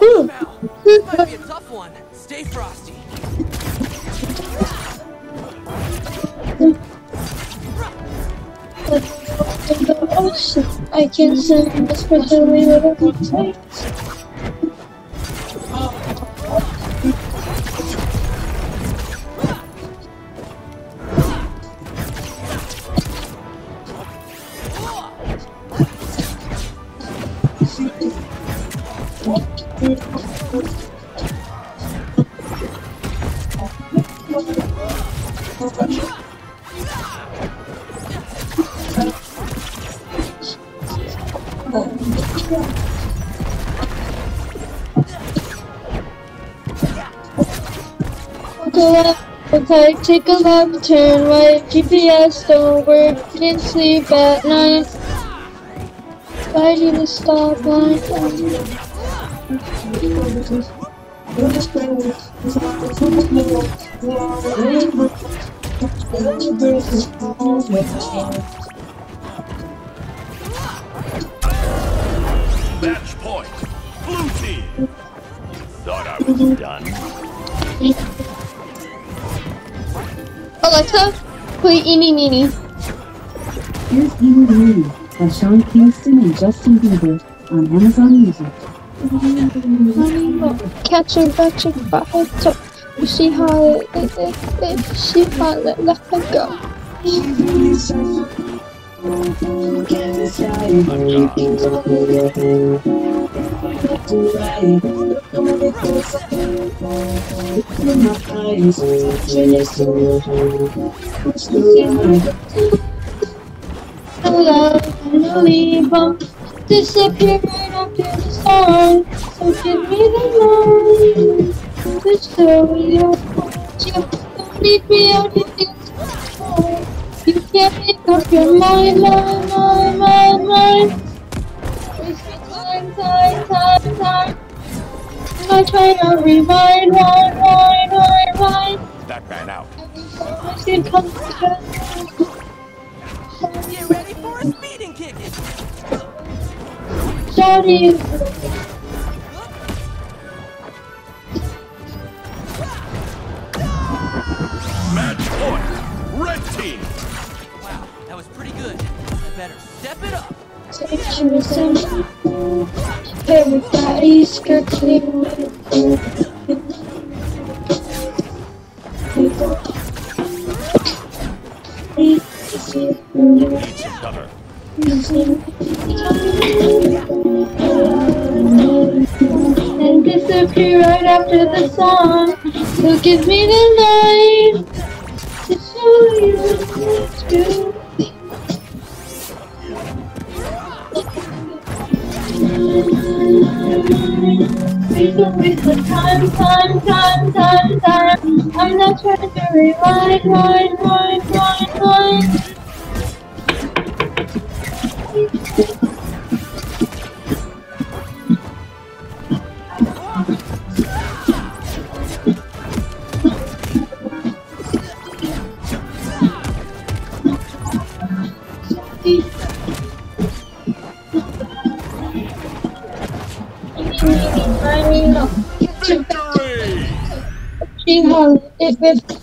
Mal, this might be a tough one. Stay frosty. The ocean, I can sing especially with a tight. Go okay, take a left, turn right, GPS don't work, can't sleep at night. Fighting the stop line. Match point. Blue team. Thought I was done. Alexa, play Eeny Meeny. Here's Eeny Meeny by Sean Kingston and Justin Bieber on Amazon Music. Catch her, catch her, but her top. She hot, it, it, it, it she hot, let, let her go. Hello, finally bump. Disappear right after the song. So give me the line. To show you what you don't need me out if you You can't make up your mind, mind, mind, mind, mind. Wasting time, time, time, time. I try to rewind, wind, wind, wind, wind. That man out. I should come together. Get ready for a speeding kicking. Sorry. Team. Wow, that was pretty good. I better step it up. Pictures and everybody's skirting. Need some cover. And disappear right after the song. So give me the line to show you waste the time, time, time, time. I'm not trying to rewind, wind, wind, wind, Victory! Has it with